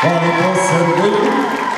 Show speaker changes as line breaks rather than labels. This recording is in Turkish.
Harikasın.